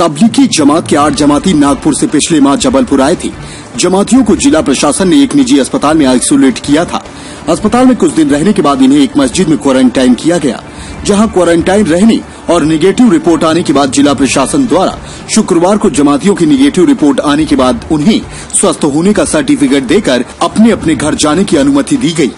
तबलीगी जमात के आठ जमाती नागपुर से पिछले माह जबलपुर आए थे। जमातियों को जिला प्रशासन ने एक निजी अस्पताल में आइसोलेट किया था। अस्पताल में कुछ दिन रहने के बाद इन्हें एक मस्जिद में क्वारंटाइन किया गया, जहाँ क्वारंटाइन रहने और निगेटिव रिपोर्ट आने के बाद जिला प्रशासन द्वारा शुक्रवार को जमातियों की निगेटिव रिपोर्ट आने के बाद उन्हें स्वस्थ होने का सर्टिफिकेट देकर अपने अपने घर जाने की अनुमति दी गई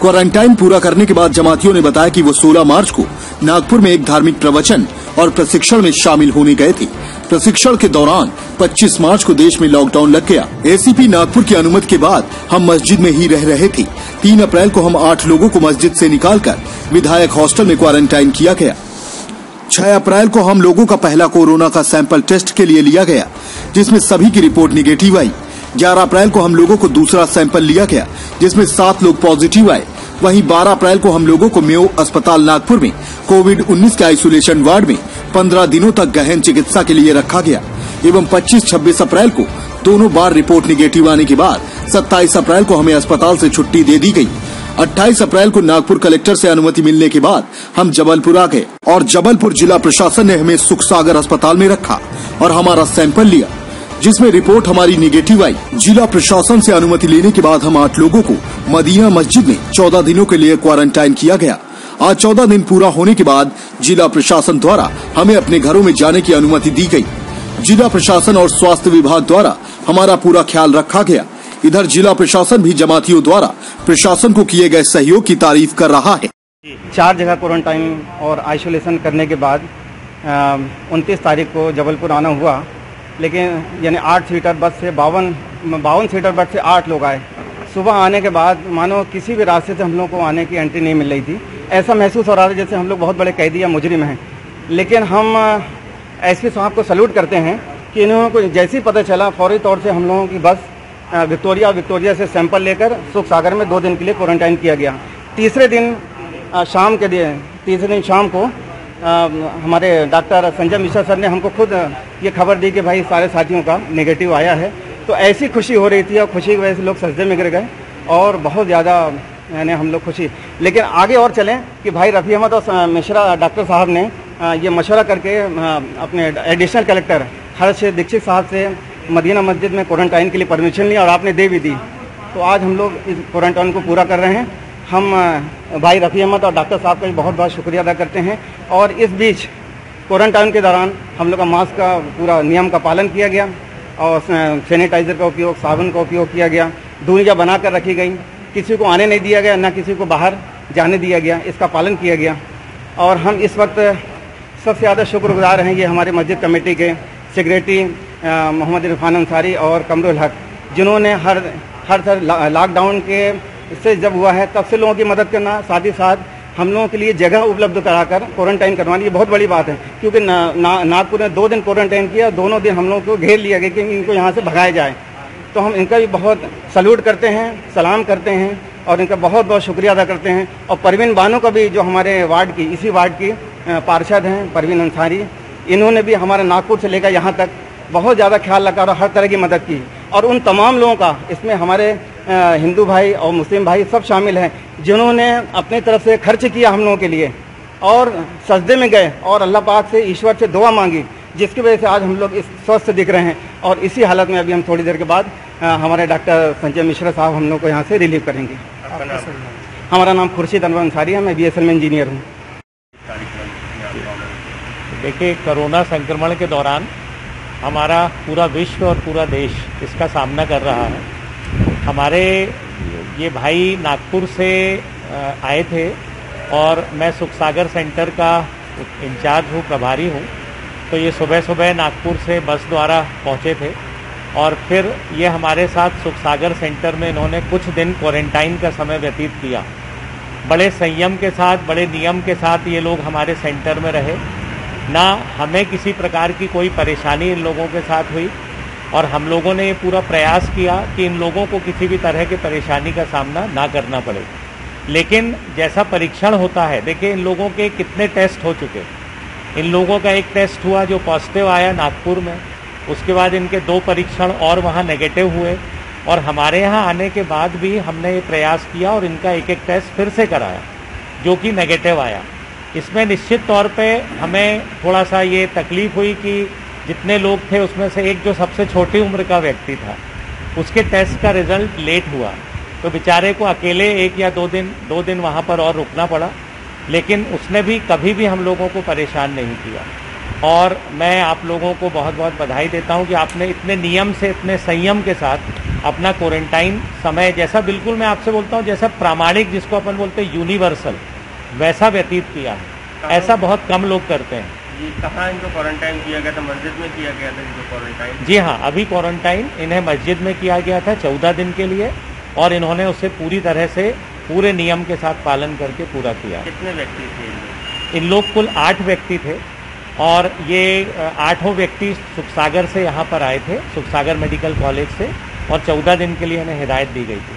क्वारंटाइन पूरा करने के बाद जमातियों ने बताया कि वो 16 मार्च को नागपुर में एक धार्मिक प्रवचन और प्रशिक्षण में शामिल होने गए थे। प्रशिक्षण के दौरान 25 मार्च को देश में लॉकडाउन लग गया। एसीपी नागपुर की अनुमति के बाद हम मस्जिद में ही रह रहे थे। तीन अप्रैल को हम आठ लोगों को मस्जिद से निकालकर विधायक हॉस्टल में क्वारंटाइन किया गया। छह अप्रैल को हम लोगों का पहला कोरोना का सैंपल टेस्ट के लिए लिया गया, जिसमें सभी की रिपोर्ट निगेटिव आई। ग्यारह अप्रैल को हम लोगों को दूसरा सैंपल लिया गया, जिसमें सात लोग पॉजिटिव आए। वहीं 12 अप्रैल को हम लोगों को मेयो अस्पताल नागपुर में, कोविड 19 के आइसोलेशन वार्ड में 15 दिनों तक गहन चिकित्सा के लिए रखा गया, एवं 25-26 अप्रैल को दोनों बार रिपोर्ट निगेटिव आने के बाद 27 अप्रैल को हमें अस्पताल से छुट्टी दे दी गई। 28 अप्रैल को नागपुर कलेक्टर से अनुमति मिलने के बाद हम जबलपुर आ गए, और जबलपुर जिला प्रशासन ने हमें सुख सागर अस्पताल में रखा, और हमारा सैंपल लिया। जिसमें रिपोर्ट हमारी निगेटिव आई। जिला प्रशासन से अनुमति लेने के बाद हम आठ लोगों को मदीना मस्जिद में चौदह दिनों के लिए क्वारंटाइन किया गया। आज चौदह दिन पूरा होने के बाद जिला प्रशासन द्वारा हमें अपने घरों में जाने की अनुमति दी गई। जिला प्रशासन और स्वास्थ्य विभाग द्वारा हमारा पूरा ख्याल रखा गया। इधर जिला प्रशासन भी जमातियों द्वारा प्रशासन को किए गए सहयोग की तारीफ़ कर रहा है। चार जगह क्वारंटाइन और आइसोलेशन करने के बाद उनतीस तारीख को जबलपुर आना हुआ। लेकिन यानी आठ सीटर बस से बावन बावन सीटर बस से आठ लोग आए। सुबह आने के बाद मानो किसी भी रास्ते से हम लोग को आने की एंट्री नहीं मिल रही थी। ऐसा महसूस हो रहा था जैसे हम लोग बहुत बड़े कैदी या मुजरिम हैं। लेकिन हम एस पी साहब को सल्यूट करते हैं कि इन्होंने को जैसे ही पता चला, फौरी तौर से हम लोगों की बस विक्टोरिया विक्टोरिया से सैंपल लेकर सुख सागर में दो दिन के लिए क्वारंटाइन किया गया। तीसरे दिन शाम के दिन, तीसरे दिन शाम को हमारे डॉक्टर संजय मिश्रा सर ने हमको खुद ये खबर दी कि भाई सारे साथियों का नेगेटिव आया है। तो ऐसी खुशी हो रही थी और खुशी की वजह से लोग सजदे में गिर गए और बहुत ज़्यादा, यानी हम लोग खुशी। लेकिन आगे और चलें कि भाई रफ़ी अहमद और मिश्रा, डॉक्टर साहब ने ये मशवरा करके अपने एडिशनल कलेक्टर हर्ष दीक्षित साहब से मदीना मस्जिद में क्वारंटाइन के लिए परमिशन ली और आपने दे भी दी। तो आज हम लोग इस क्वारंटाइन को पूरा कर रहे हैं। हम भाई रफ़ी अहमद और डॉक्टर साहब का भी बहुत बहुत शुक्रिया अदा करते हैं। और इस बीच क्वारंटाइन के दौरान हम लोग का मास्क का पूरा नियम का पालन किया गया और सैनिटाइज़र का उपयोग, साबुन का उपयोग किया गया। दूरियाँ बना कर रखी गई। किसी को आने नहीं दिया गया, ना किसी को बाहर जाने दिया गया। इसका पालन किया गया। और हम इस वक्त सबसे ज़्यादा शुक्रगुजार हैं ये हमारे मस्जिद कमेटी के सेक्रेटरी मोहम्मद इरफान अंसारी और कमरुल हक, जिन्होंने हर हर लॉकडाउन के इससे जब हुआ है, तब से लोगों की मदद करना, साथ ही साथ हम लोगों के लिए जगह उपलब्ध कराकर क्वारंटाइन करवानी, ये बहुत बड़ी बात है। क्योंकि नागपुर ने दो दिन क्वारंटाइन किया, दोनों दिन हम लोगों को घेर लिया गया कि इनको यहाँ से भगाया जाए। तो हम इनका भी बहुत सल्यूट करते हैं, सलाम करते हैं और इनका बहुत बहुत शुक्रिया अदा करते हैं। और परवीन बानो का भी जो हमारे वार्ड की, इसी वार्ड की पार्षद हैं, परवीन अंसारी, इन्होंने भी हमारे नागपुर से लेकर यहाँ तक बहुत ज़्यादा ख्याल रखा और हर तरह की मदद की। और उन तमाम लोगों का, इसमें हमारे हिंदू भाई और मुस्लिम भाई सब शामिल हैं जिन्होंने अपनी तरफ़ से खर्च किया हम लोगों के लिए और सजदे में गए और अल्लाह पाक से ईश्वर से दुआ मांगी जिसकी वजह से आज हम लोग इस स्वस्थ दिख रहे हैं और इसी हालत में अभी हम थोड़ी देर के बाद हमारे डॉक्टर संजय मिश्रा साहब हम लोग को यहाँ से रिलीव करेंगे। हमारा नाम खुर्शीद अनवर अंसारी है मैं बीएसएल में इंजीनियर हूँ। देखिए कोरोना संक्रमण के दौरान हमारा पूरा विश्व और पूरा देश इसका सामना कर रहा है। हमारे ये भाई नागपुर से आए थे और मैं सुखसागर सेंटर का इंचार्ज हूँ, प्रभारी हूँ। तो ये सुबह सुबह नागपुर से बस द्वारा पहुँचे थे और फिर ये हमारे साथ सुखसागर सेंटर में इन्होंने कुछ दिन क्वारंटाइन का समय व्यतीत किया। बड़े संयम के साथ, बड़े नियम के साथ ये लोग हमारे सेंटर में रहे। ना हमें किसी प्रकार की कोई परेशानी इन लोगों के साथ हुई और हम लोगों ने ये पूरा प्रयास किया कि इन लोगों को किसी भी तरह की परेशानी का सामना ना करना पड़े। लेकिन जैसा परीक्षण होता है, देखिए, इन लोगों के कितने टेस्ट हो चुके। इन लोगों का एक टेस्ट हुआ जो पॉजिटिव आया नागपुर में। उसके बाद इनके दो परीक्षण और वहाँ नेगेटिव हुए और हमारे यहाँ आने के बाद भी हमने ये प्रयास किया और इनका एक एक टेस्ट फिर से कराया, जो कि नेगेटिव आया। इसमें निश्चित तौर पे हमें थोड़ा सा ये तकलीफ़ हुई कि जितने लोग थे उसमें से एक जो सबसे छोटी उम्र का व्यक्ति था, उसके टेस्ट का रिज़ल्ट लेट हुआ। तो बेचारे को अकेले एक या दो दिन दो दिन वहाँ पर और रुकना पड़ा, लेकिन उसने भी कभी भी हम लोगों को परेशान नहीं किया। और मैं आप लोगों को बहुत बहुत बधाई देता हूँ कि आपने इतने नियम से, इतने संयम के साथ अपना क्वारंटाइन समय जैसा बिल्कुल मैं आपसे बोलता हूँ, जैसा प्रामाणिक जिसको अपन बोलते हैं यूनिवर्सल वैसा व्यतीत किया है। ऐसा बहुत कम लोग करते हैं। कहाँ इनको क्वारंटाइन किया गया था? मस्जिद में किया गया था इनको क्वारंटाइन जी हाँ अभी क्वारंटाइन इन्हें मस्जिद में किया गया था चौदह दिन के लिए और इन्होंने उसे पूरी तरह से पूरे नियम के साथ पालन करके पूरा किया। कितने व्यक्ति थे इन लोग इन लोग कुल आठ व्यक्ति थे और ये आठों व्यक्ति सुखसागर से यहाँ पर आए थे सुखसागर मेडिकल कॉलेज से और चौदह दिन के लिए इन्हें हिदायत दी गई थी।